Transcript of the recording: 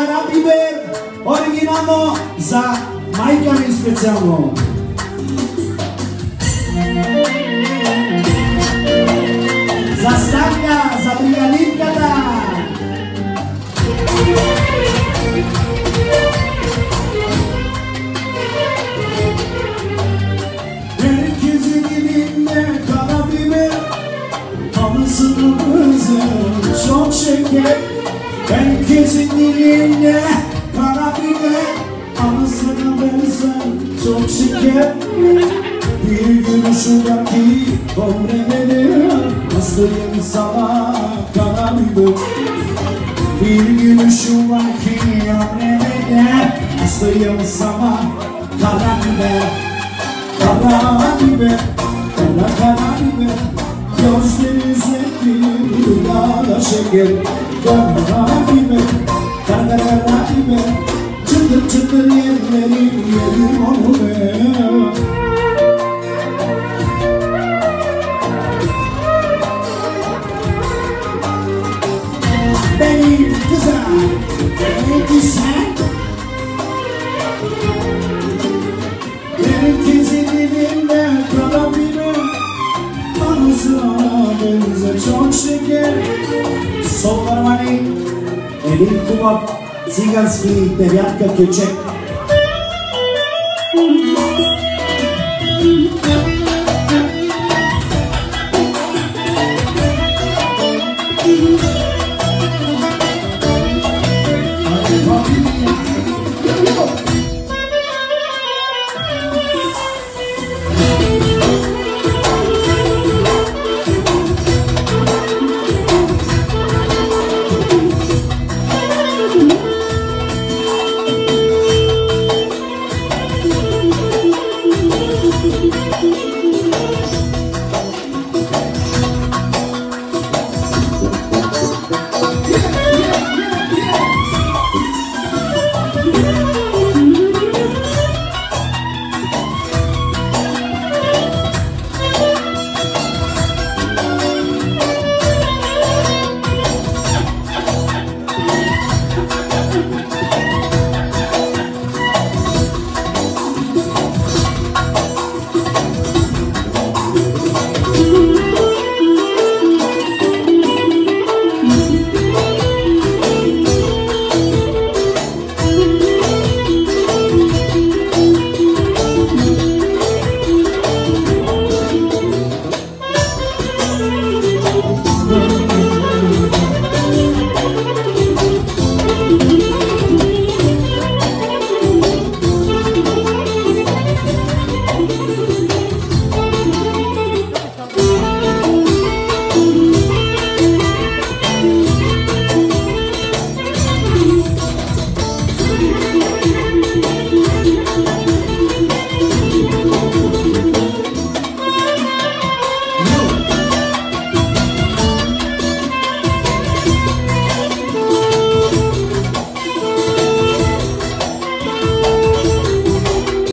Hanna Bieber, oryginalno za Majkami specjalną. Za Stanka, za Brigalinka ta. Herkesin elinde kara biber, anasını kızım çok şeker. Herkesin dilinde kara biber Anısını kızım çok şeker. Bir şuradaki komreleri Hastayım sana kara biber Bir şuradaki komreleri Hastayım sana kara biber Kara biber, kara kara biber Gözleri zeytin, dudağda şeker Onu ben Benim güzel, benim güzel Herkesin dilinde kalabilir Anısına benzer çok сол бармани, еден кубав цигански Девятка, Кючек. Yeah. Lord.